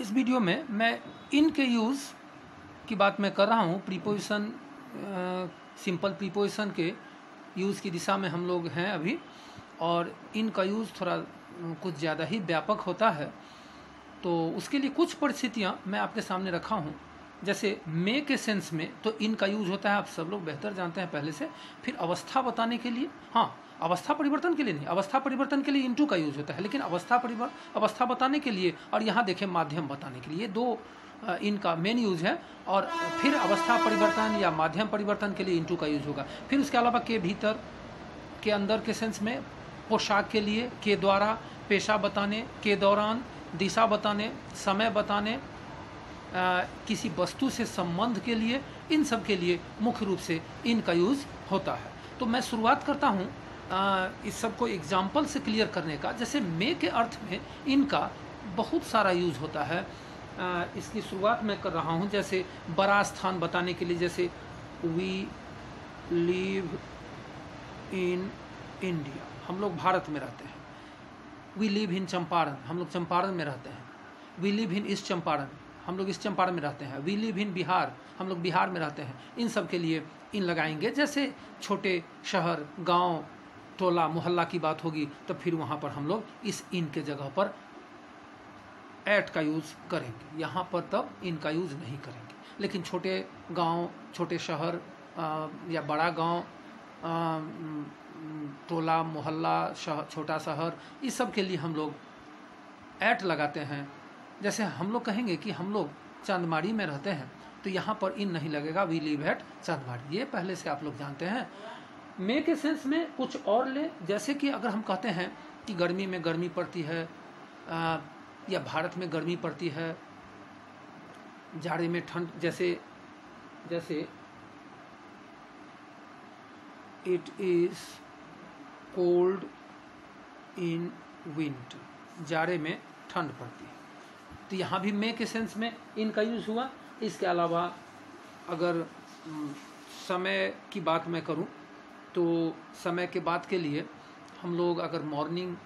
इस वीडियो में मैं इन के यूज़ की बात मैं कर रहा हूँ, प्रीपोजिशन सिंपल प्रीपोजिशन के यूज़ की दिशा में हम लोग हैं अभी, और इन का यूज़ थोड़ा कुछ ज़्यादा ही व्यापक होता है। तो उसके लिए कुछ परिस्थितियाँ मैं आपके सामने रखा हूँ। जैसे मे के सेंस में तो इन का यूज़ होता है, आप सब लोग बेहतर जानते हैं पहले से। फिर अवस्था बताने के लिए हाँ अवस्था परिवर्तन के लिए नहीं अवस्था परिवर्तन के लिए इंटू का यूज़ होता है लेकिन अवस्था परिवर्तन अवस्था बताने के लिए और यहाँ देखें माध्यम बताने के लिए ये दो इनका मेन यूज़ है और फिर अवस्था परिवर्तन या माध्यम परिवर्तन के लिए इंटू का यूज़ होगा। फिर उसके अलावा के भीतर के अंदर के सेंस में पोशाक के लिए के द्वारा पेशा बताने के दौरान दिशा बताने समय बताने आ, किसी वस्तु से संबंध के लिए इन सब के लिए मुख्य रूप से इनका यूज़ होता है। तो मैं शुरुआत करता हूँ इस सबको एग्ज़ाम्पल से क्लियर करने का जैसे मे के अर्थ में इनका बहुत सारा यूज़ होता है। आ, इसकी शुरुआत मैं कर रहा हूँ जैसे बड़ा स्थान बताने के लिए जैसे वी लिव इन इंडिया हम लोग भारत में रहते हैं। वी लिव इन चंपारण हम लोग चंपारण में रहते हैं। We live in east Champaran हम लोग इस चंपारण में रहते हैं। वी लिव इन बिहार हम लोग बिहार में रहते हैं। इन सब के लिए इन लगाएँगे। जैसे छोटे शहर गाँव टोला मोहल्ला की बात होगी तो फिर वहाँ पर हम लोग इस इन के जगह पर एट का यूज़ करेंगे। यहाँ पर तब इन का यूज़ नहीं करेंगे। लेकिन छोटे गाँव छोटे शहर आ, या बड़ा गाँव टोला मोहल्ला शहर छोटा शहर इस सब के लिए हम लोग एट लगाते हैं। जैसे हम लोग कहेंगे कि हम लोग चांदमारी में रहते हैं तो यहाँ पर इन नहीं लगेगा वी लिव एट चांदमारी ये पहले से आप लोग जानते हैं। मे के सेंस में कुछ और ले। जैसे कि अगर हम कहते हैं कि गर्मी में गर्मी पड़ती है आ, या भारत में गर्मी पड़ती है जाड़े में ठंड जैसे जैसे it is cold in winter जाड़े में ठंड पड़ती है। तो यहाँ भी मे के सेंस में इनका यूज़ हुआ। इसके अलावा अगर समय की बात मैं करूँ तो समय के बाद के लिए हम लोग अगर मॉर्निंग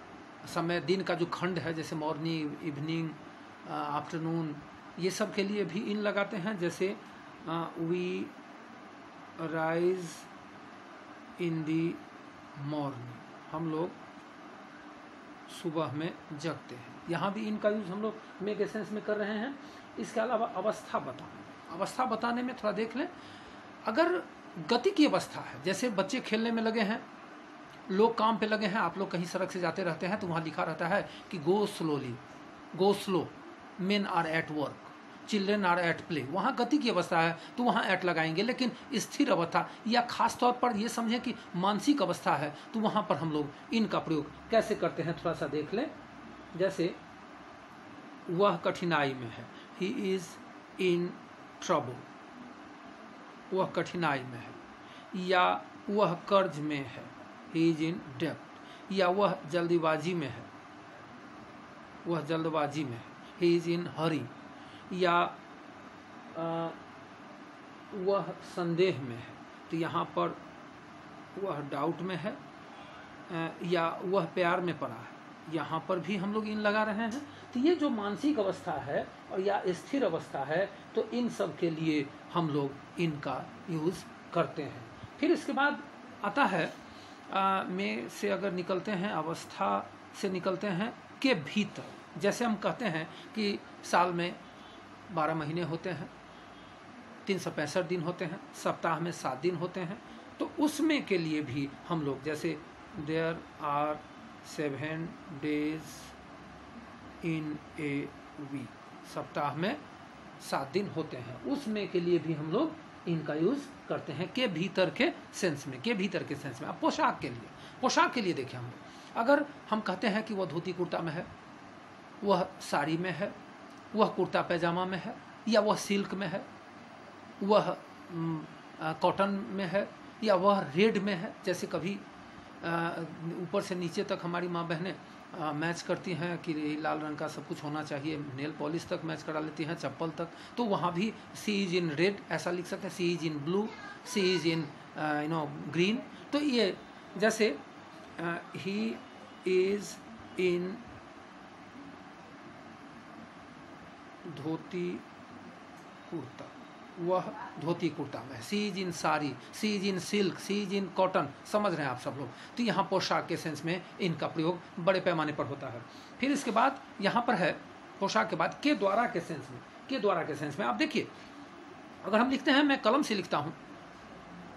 समय दिन का जो खंड है, जैसे मॉर्निंग इवनिंग आफ्टरनून ये सब के लिए भी इन लगाते हैं। जैसे we rise in the morning हम लोग सुबह में जगते हैं। यहाँ भी इनका यूज़ हम लोग मेक एसेंस में कर रहे हैं। इसके अलावा अवस्था बताने। अवस्था बताने में थोड़ा देख लें। अगर गति की अवस्था है। जैसे बच्चे खेलने में लगे हैं, लोग काम पे लगे हैं, आप लोग कहीं सड़क से जाते रहते हैं तो वहाँ लिखा रहता है कि go slowly go slow men are at work children are at play वहाँ गति की अवस्था है तो वहाँ एट लगाएँगे, लेकिन स्थिर अवस्था, या खास तौर पर ये समझें कि मानसिक अवस्था है तो वहाँ पर हम लोग इनका प्रयोग कैसे करते हैं, थोड़ा सा देख लें। जैसे, वह कठिनाई में है ही इज़ इन ट्रबल वह कठिनाई में है या वह कर्ज में है ही इज़ इन डेप्ट या वह जल्दीबाजी में है वह जल्दबाजी में है ही इज़ इन हरी या आ, वह संदेह में है तो यहाँ पर वह डाउट में है या वह प्यार में पड़ा है। यहाँ पर भी हम लोग इन लगा रहे हैं। तो ये जो मानसिक अवस्था है और या स्थिर अवस्था है तो इन सब के लिए हम लोग इनका यूज़ करते हैं। फिर इसके बाद आता है आ, में से अगर निकलते हैं अवस्था से निकलते हैं के भीतर। जैसे हम कहते हैं कि साल में बारह महीने होते हैं तीन सौ पैंसठ दिन होते हैं सप्ताह में सात दिन होते हैं तो उसमें के लिए भी हम लोग जैसे there are seven days in a week. सप्ताह में सात दिन होते हैं। उसमें के लिए भी हम लोग इनका यूज़ करते हैं के भीतर के सेंस में, के भीतर के सेंस में। अब पोशाक के लिए। पोशाक के लिए देखें हम लोग। अगर हम कहते हैं कि वह धोती कुर्ता में है, वह साड़ी में है, वह कुर्ता पैजामा में है, या वह सिल्क में है, वह कॉटन में है, या वह रेड में है, जैसे कभी ऊपर से नीचे तक हमारी माँ बहनें मैच करती हैं कि लाल रंग का सब कुछ होना चाहिए। नेल पॉलिश तक मैच करा लेती हैं, चप्पल तक। तो वहाँ भी सी इज़ इन रेड ऐसा लिख सकते हैं। She is in blue she is in you know green तो ये जैसे ही इज़ इन धोती कुर्ता। वह धोती कुर्ता में she is in sari she is in silk she is in cotton समझ रहे हैं आप सब लोग? तो यहाँ पोशाक के सेंस में इनका प्रयोग बड़े पैमाने पर होता है। फिर इसके बाद यहाँ पर है पोशाक के बाद के द्वारा के सेंस में। के द्वारा के सेंस में। आप देखिए, अगर हम लिखते हैं, मैं कलम से लिखता हूँ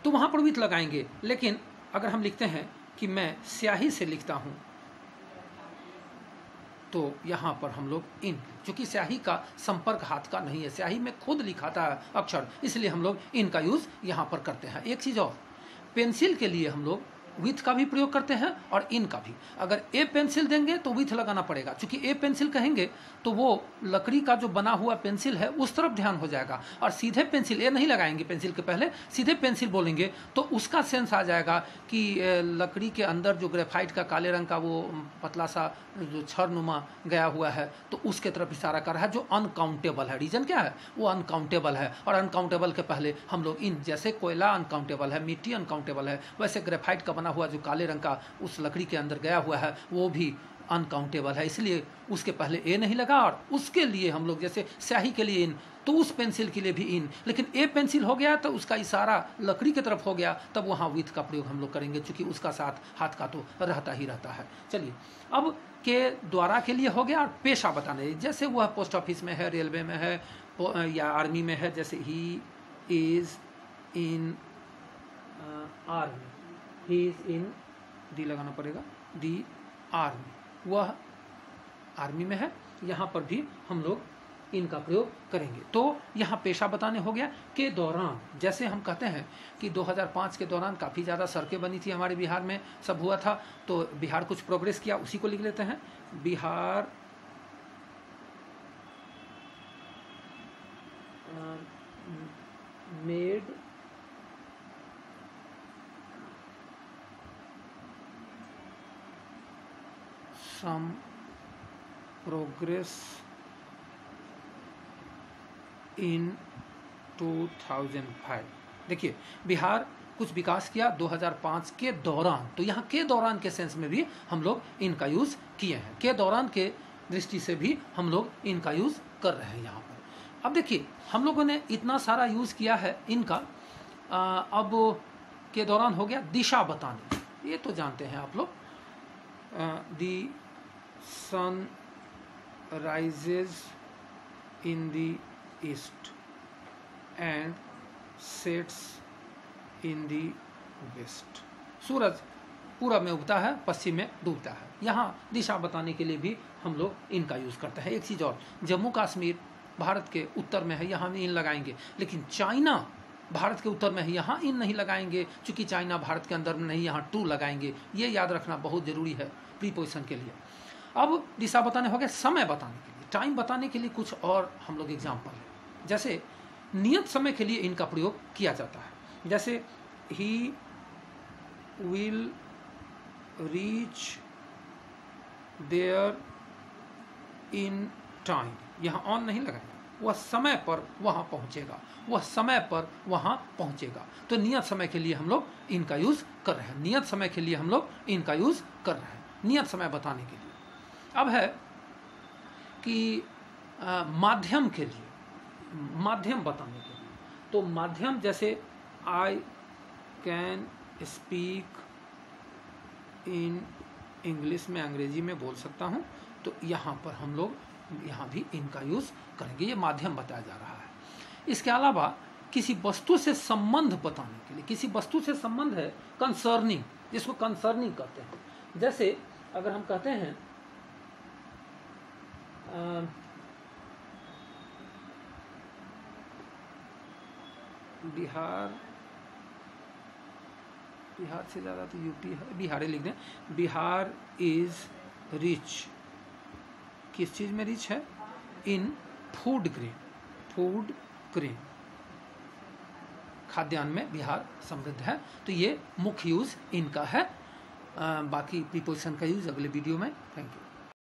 तो वहाँ पर विथ लगाएँगे। लेकिन अगर हम लिखते हैं कि मैं स्याही से लिखता हूँ तो यहाँ पर हम लोग इन। चूँकि स्याही का संपर्क हाथ का नहीं है, स्याही में खुद लिखा था अक्षर, इसलिए हम लोग इन का यूज़ यहाँ पर करते हैं। एक चीज़ और, पेंसिल के लिए हम लोग विथ का भी प्रयोग करते हैं और इन का भी। अगर ए पेंसिल देंगे तो विथ लगाना पड़ेगा। क्योंकि ए पेंसिल कहेंगे तो वो लकड़ी का जो बना हुआ पेंसिल है, उस तरफ़ ध्यान हो जाएगा। और सीधे पेंसिल, ए नहीं लगाएँगे पेंसिल के पहले, सीधे पेंसिल बोलेंगे तो उसका सेंस आ जाएगा कि लकड़ी के अंदर जो ग्रेफाइट का, काले रंग का वो पतला सा जो छर नुमा गया हुआ है तो उसके तरफ़ इशारा कर रहा है, जो अनकाउंटेबल है। रीजन क्या है? वो अनकाउंटेबल है। और अनकाउंटेबल के पहले हम लोग इन, जैसे कोयला अनकाउंटेबल है, मिट्टी अनकाउंटेबल है, वैसे ग्रेफाइट का बना हुआ, जो काले रंग का उस लकड़ी के अंदर गया हुआ है, वो भी अनकाउंटेबल है। इसलिए उसके पहले ए नहीं लगा और उसके लिए हम लोग जैसे स्याही के लिए इन तो उस पेंसिल के लिए भी इन। लेकिन ए पेंसिल हो गया तो उसका इशारा लकड़ी की तरफ़ हो गया, तब वहाँ विथ का प्रयोग हम लोग करेंगे क्योंकि उसका साथ हाथ का तो रहता ही रहता है। चलिए, अब के द्वारा के लिए हो गया और पेशा बताने। जैसे वह पोस्ट ऑफ़िस में है रेलवे में है या आर्मी में है, जैसे he is in army he is in the लगाना पड़ेगा। दी आर्मी वह आर्मी में है। यहाँ पर भी हम लोग इनका प्रयोग करेंगे। तो यहाँ पेशा बताने हो गया के दौरान, जैसे हम कहते हैं कि 2005 के दौरान काफ़ी ज़्यादा सड़कें बनी थी हमारे बिहार में, सब हुआ था तो बिहार कुछ प्रोग्रेस किया, उसी को लिख लेते हैं। Bihar made some progress in 2005 देखिए बिहार कुछ विकास किया 2005 के दौरान। तो यहाँ के दौरान के सेंस में भी हम लोग इनका यूज़ किए हैं। के दौरान के दृष्टि से भी हम लोग इनका यूज़ कर रहे हैं यहाँ पर। अब देखिए हम लोगों ने इतना सारा यूज़ किया है इनका। आ, अब के दौरान हो गया दिशा बताने। ये तो जानते हैं आप लोग। दी sun rises in the east and sets in the west. सूरज पूरब में उगता है, पश्चिम में डूबता है। यहाँ दिशा बताने के लिए भी हम लोग इनका यूज़ करते हैं। एक चीज़ और, जम्मू कश्मीर भारत के उत्तर में है, यहाँ हम इन लगाएँगे। लेकिन चाइना भारत के उत्तर में है, यहाँ इन नहीं लगाएँगे क्योंकि चाइना भारत के अंदर में नहीं, यहाँ टू लगाएँगे। ये याद रखना बहुत ज़रूरी है प्रीपोजिशन के लिए। अब दिशा बताने हो गया समय बताने के लिए। टाइम बताने के लिए कुछ और हम लोग एग्ज़ाम्पल हैं। जैसे नियत समय के लिए इनका प्रयोग किया जाता है। जैसे he will reach there in time यहाँ ऑन नहीं लगाएगा। वह समय पर वहाँ पहुँचेगा। वह समय पर वहाँ पहुँचेगा। तो नियत समय के लिए हम लोग इनका यूज़ कर रहे हैं। नियत समय के लिए हम लोग इनका यूज़ कर रहे हैं। नियत समय बताने के लिए। अब है कि आ, माध्यम के लिए माध्यम बताने के लिए। तो माध्यम जैसे I can speak in English में अंग्रेज़ी में बोल सकता हूँ तो यहाँ पर हम लोग यहाँ भी इनका यूज़ करेंगे। ये माध्यम बताया जा रहा है। इसके अलावा किसी वस्तु से संबंध बताने के लिए किसी वस्तु से संबंध है कंसर्निंग जिसको कंसर्निंग कहते हैं। जैसे अगर हम कहते हैं बिहार बिहार से ज़्यादा तो यूपी है। बिहार लिख दें। बिहार इज़ रिच किस चीज़ में रिच है? In food grain food grain खाद्यान्न में बिहार समृद्ध है। तो ये मुख्य यूज़ इनका है। आ, बाकी प्रीपोजिशन का यूज़ अगले वीडियो में। Thank you